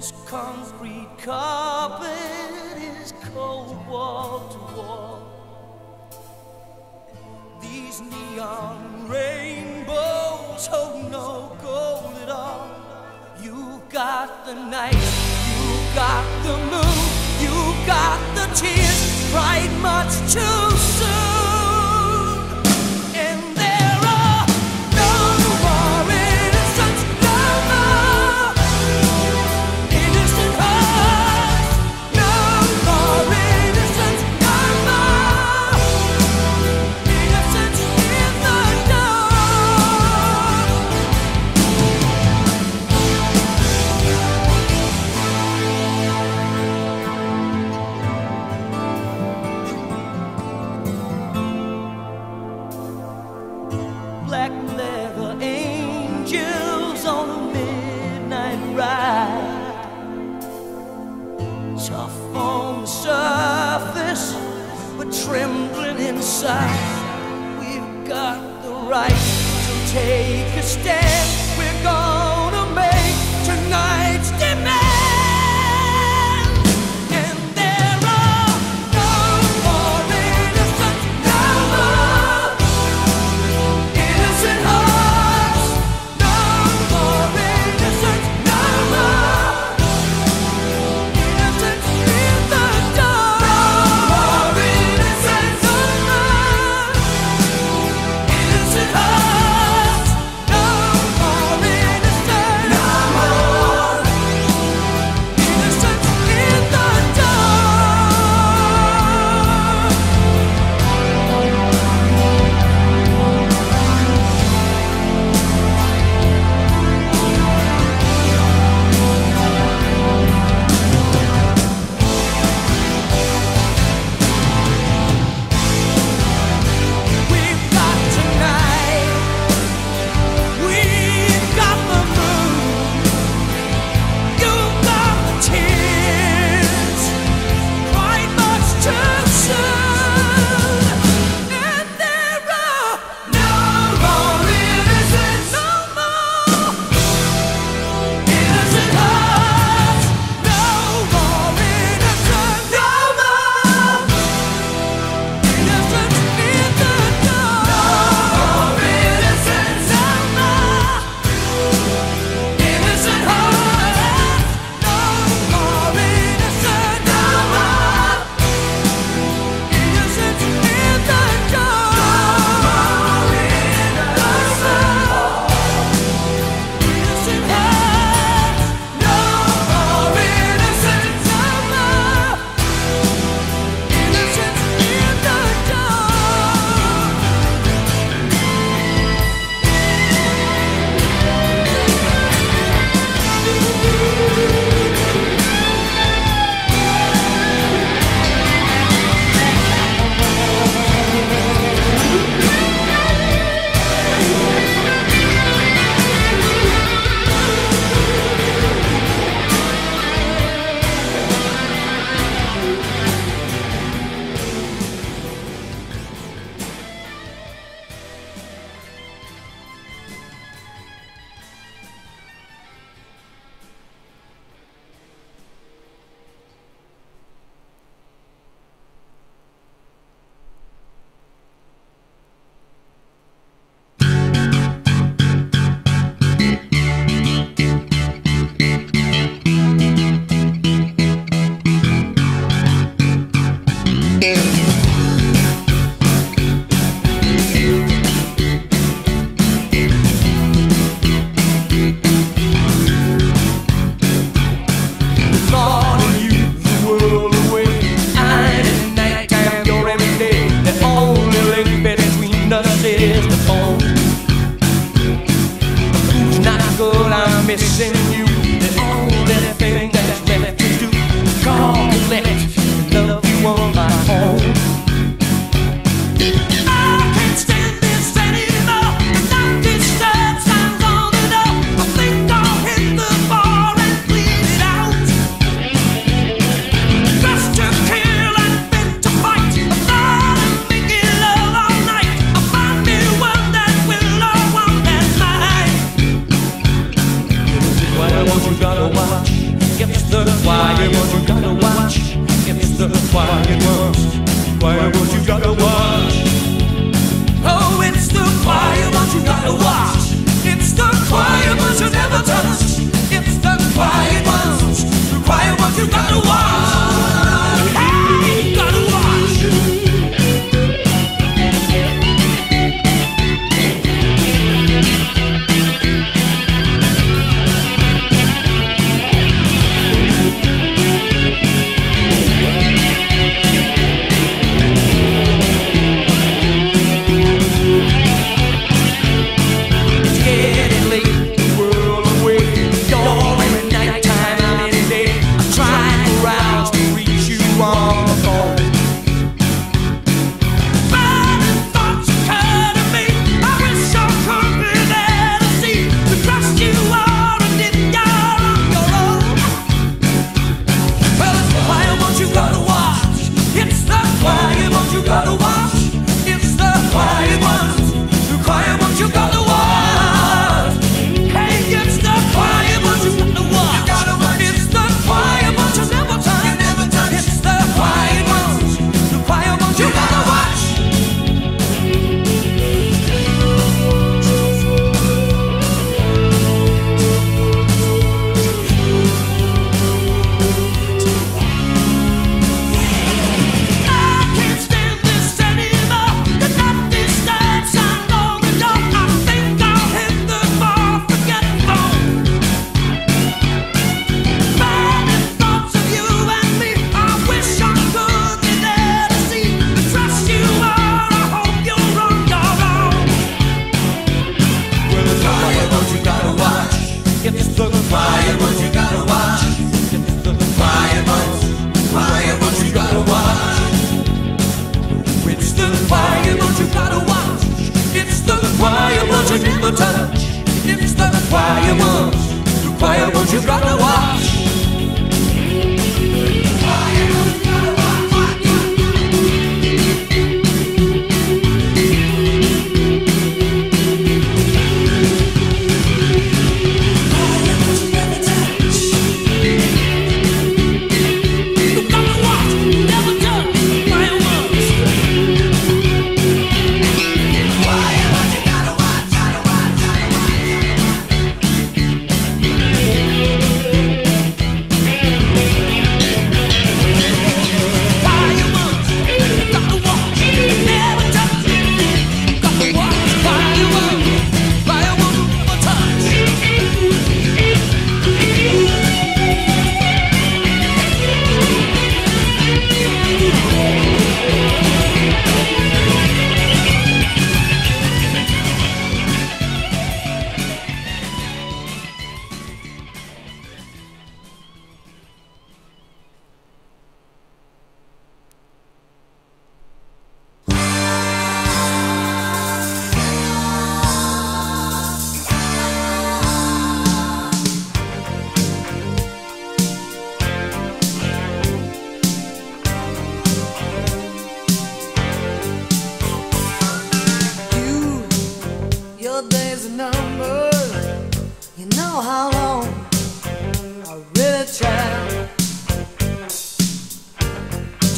This concrete carpet is cold wall to wall. These neon rainbows hold no gold at all. You got the night, you got the moon, you got the tears, pride much too. black leather angels on a midnight ride. Tough on the surface, but trembling inside. We've got the right to take.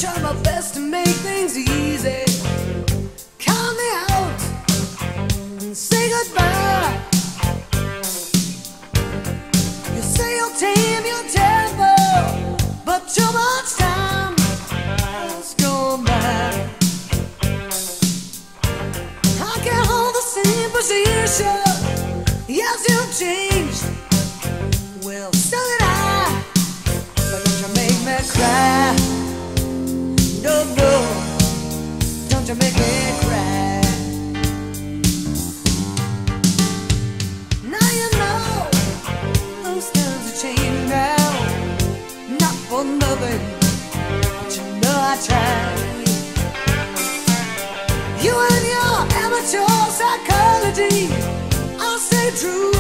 try my best to make things easy. Me out and say goodbye. You say you'll tame your temper, but too much time by. I can't hold the same position. Yes, you change. Your psychology. I'll stay true.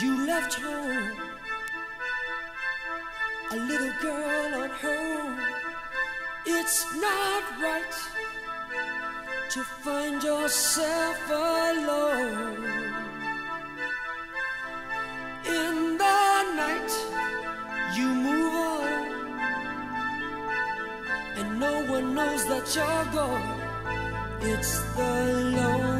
You left home, a little girl on her own. It's not right to find yourself alone in the night. You move on, and no one knows that you're gone. It's the lonely.